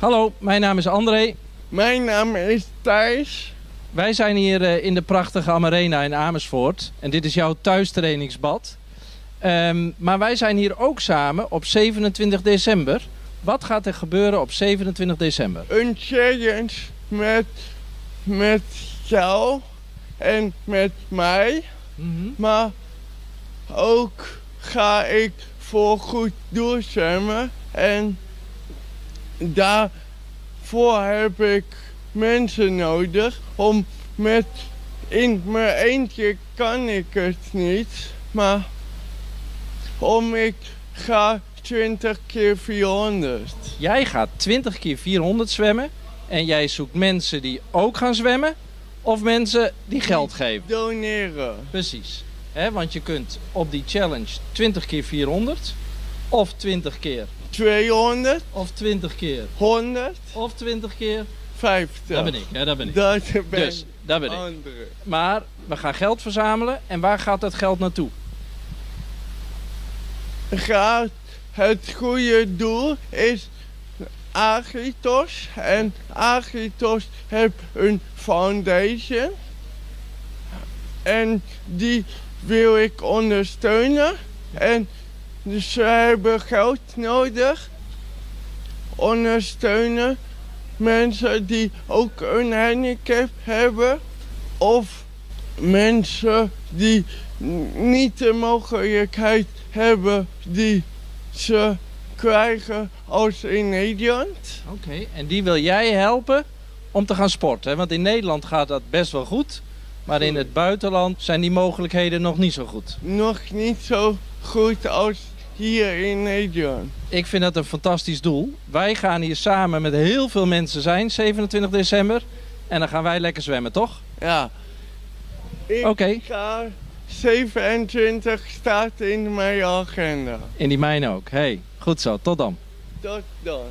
Hallo, mijn naam is André. Mijn naam is Thijs. Wij zijn hier eh, in de prachtige Amarena in Amersfoort. En dit is jouw thuistrainingsbad. Ehm, maar wij zijn hier ook samen op 27 december. Wat gaat er gebeuren op 27 december? Een challenge met, met jou en met mij. Maar ook ga ik voor goed doel zwemmen. En daarvoor heb ik mensen nodig om met in mijn eentje kan ik het niet. Maar om ik ga 20 keer 400. Jij gaat 20 keer 400 zwemmen. En jij zoekt mensen die ook gaan zwemmen. Of mensen die geld geven. Doneren. Precies. Hè, want je kunt op die challenge 20 keer 400. Of 20 keer. 200, Of 20 keer. 100, Of 20 keer. 50. Daar ben ik. Ja, daar ben ik. Dat ben Dus, daar ben ik. andere. Maar we gaan geld verzamelen. En waar gaat dat geld naartoe? Gaat het goede doel is Agritos. En Agritos heeft een foundation. En die wil ik ondersteunen. En dus ze hebben geld nodig. Ondersteunen mensen die ook een handicap hebben. Of mensen die niet de mogelijkheid hebben die ze krijgen als in Nederland. Oké. En die wil jij helpen om te gaan sporten. hè? Want in Nederland gaat dat best wel goed. Maar in het buitenland zijn die mogelijkheden nog niet zo goed. Nog niet zo goed als hier in Nederland. Ik vind dat een fantastisch doel. Wij gaan hier samen met heel veel mensen zijn, 27 december. En dan gaan wij lekker zwemmen, toch? Ja. Ik Oké. ga 27 staat in mijn agenda. In die mijne ook. Hey, goed zo. Tot dan. Tot dan.